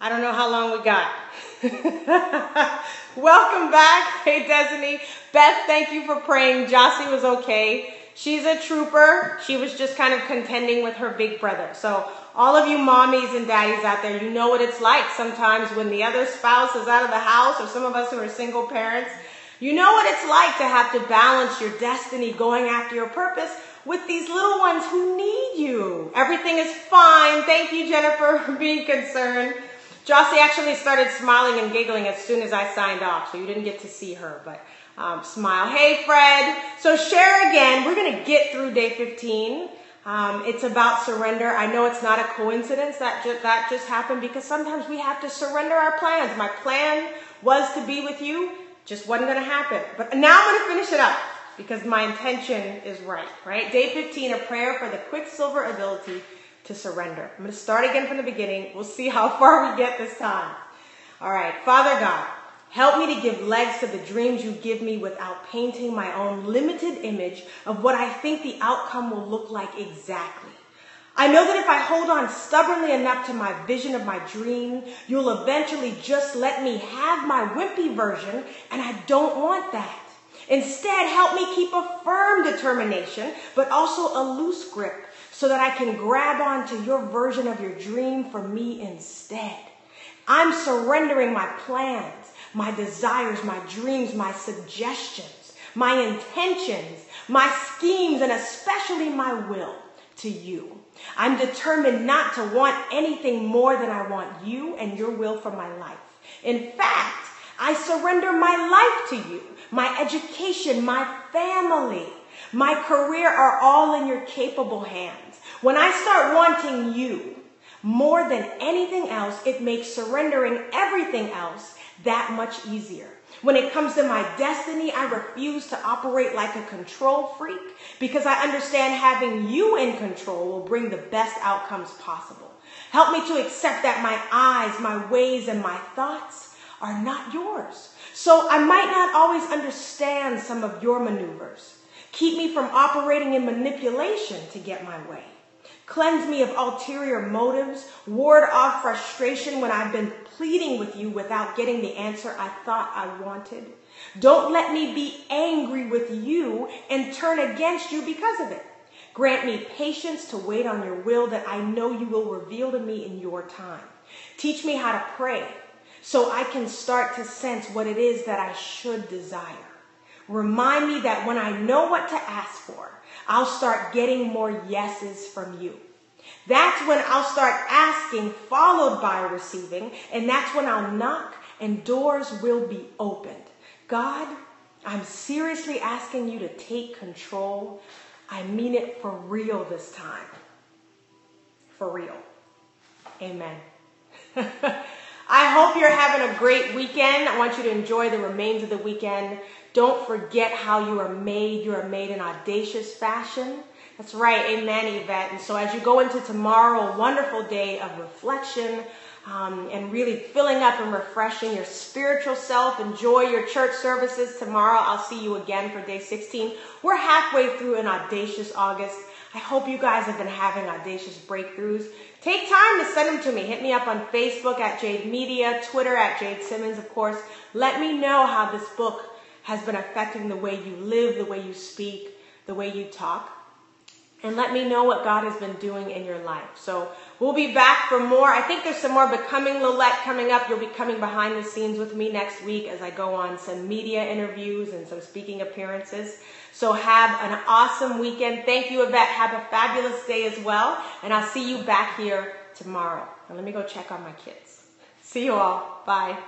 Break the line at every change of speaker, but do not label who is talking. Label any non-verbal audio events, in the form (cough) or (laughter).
I don't know how long we got. (laughs) Welcome back. Hey, Destiny. Beth, thank you for praying. Jossie was okay. She's a trooper. She was just kind of contending with her big brother. So, all of you mommies and daddies out there, you know what it's like sometimes when the other spouse is out of the house, or some of us who are single parents. You know what it's like to have to balance your destiny going after your purpose with these little ones who need you. Everything is fine. Thank you, Jennifer, (laughs) for being concerned. Jossie actually started smiling and giggling as soon as I signed off, so you didn't get to see her, but um, smile. Hey, Fred. So share again. We're going to get through day 15. Um, it's about surrender. I know it's not a coincidence that ju- that just happened because sometimes we have to surrender our plans. My plan was to be with you, just wasn't going to happen. But now I'm going to finish it up because my intention is right. Right? Day 15, a prayer for the quicksilver ability to surrender. I'm going to start again from the beginning. We'll see how far we get this time. All right. Father God, help me to give legs to the dreams you give me without painting my own limited image of what I think the outcome will look like exactly. I know that if I hold on stubbornly enough to my vision of my dream, you'll eventually just let me have my wimpy version, and I don't want that. Instead, help me keep a firm determination, but also a loose grip so that I can grab onto your version of your dream for me instead. I'm surrendering my plans, my desires, my dreams, my suggestions, my intentions, my schemes, and especially my will to you. I'm determined not to want anything more than I want you and your will for my life. In fact, I surrender my life to you, my education, my family, my career are all in your capable hands. When I start wanting you more than anything else, it makes surrendering everything else that much easier. When it comes to my destiny, I refuse to operate like a control freak because I understand having you in control will bring the best outcomes possible. Help me to accept that my eyes, my ways, and my thoughts are not yours. So I might not always understand some of your maneuvers. Keep me from operating in manipulation to get my way. Cleanse me of ulterior motives. Ward off frustration when I've been pleading with you without getting the answer I thought I wanted. Don't let me be angry with you and turn against you because of it. Grant me patience to wait on your will that I know you will reveal to me in your time. Teach me how to pray so I can start to sense what it is that I should desire. Remind me that when I know what to ask for, I'll start getting more yeses from you. That's when I'll start asking, followed by receiving, and that's when I'll knock and doors will be opened. God, I'm seriously asking you to take control. I mean it for real this time. For real. Amen. (laughs) I hope you're having a great weekend. I want you to enjoy the remains of the weekend. Don't forget how you are made. You are made in audacious fashion. That's right. Amen, Yvette. And so as you go into tomorrow, a wonderful day of reflection um, and really filling up and refreshing your spiritual self. Enjoy your church services tomorrow. I'll see you again for day 16. We're halfway through an audacious August. I hope you guys have been having audacious breakthroughs. Take time to send them to me. Hit me up on Facebook at Jade Media, Twitter at Jade Simmons, of course. Let me know how this book has been affecting the way you live, the way you speak, the way you talk. And let me know what God has been doing in your life. So we'll be back for more. I think there's some more Becoming Lillette coming up. You'll be coming behind the scenes with me next week as I go on some media interviews and some speaking appearances. So have an awesome weekend. Thank you, Yvette. Have a fabulous day as well. And I'll see you back here tomorrow. Now let me go check on my kids. See you all. Bye.